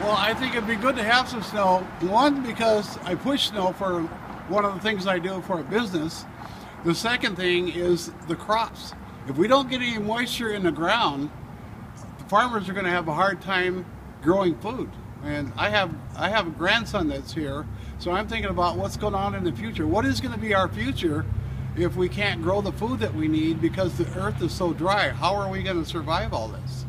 Well, I think it'd be good to have some snow. One, because I push snow for one of the things I do for a business. The second thing is the crops. If we don't get any moisture in the ground, the farmers are going to have a hard time growing food. And I have I have a grandson that's here, so I'm thinking about what's going on in the future. What is going to be our future if we can't grow the food that we need because the earth is so dry? How are we going to survive all this?